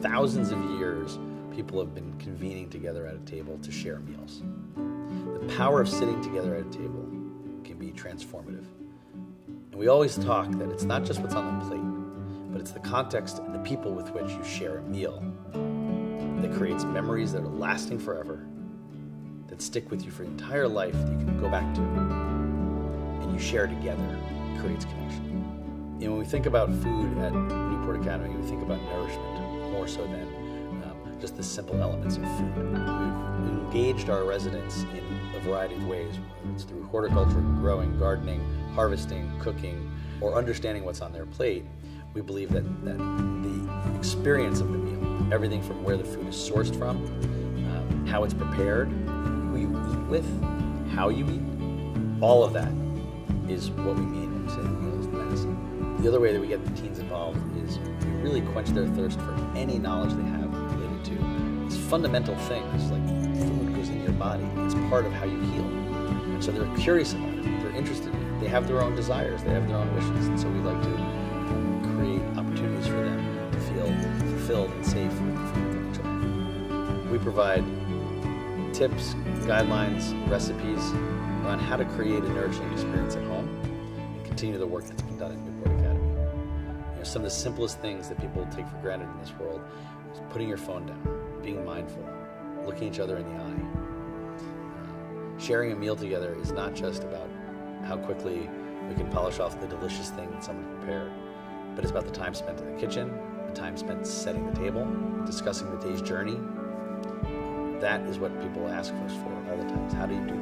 thousands of years, people have been convening together at a table to share meals. The power of sitting together at a table can be transformative. And we always talk that it's not just what's on the plate, but it's the context and the people with which you share a meal that creates memories that are lasting forever, that stick with you for your entire life, that you can go back to, and you share together, creates connection. And when we think about food at Newport Academy, we think about nourishment more so than um, just the simple elements of food. We've engaged our residents in a variety of ways, whether it's through horticulture, growing, gardening, harvesting, cooking, or understanding what's on their plate. We believe that, that the experience of the meal, everything from where the food is sourced from, um, how it's prepared, who you eat with, how you eat, all of that is what we mean when we say the meal is medicine. The other way that we get the teens involved is we really quench their thirst for any knowledge they have related to these fundamental things like food goes in your body. It's part of how you heal. And so they're curious about it. They're interested in it. They have their own desires. They have their own wishes. And so we like to create opportunities for them to feel fulfilled and safe. We provide tips, guidelines, recipes on how to create a nourishing experience at home continue the work that's been done at Newport Academy. You know, some of the simplest things that people take for granted in this world is putting your phone down, being mindful, looking each other in the eye. Uh, sharing a meal together is not just about how quickly we can polish off the delicious thing that someone prepared, but it's about the time spent in the kitchen, the time spent setting the table, discussing the day's journey. That is what people ask us for all the time. How do you do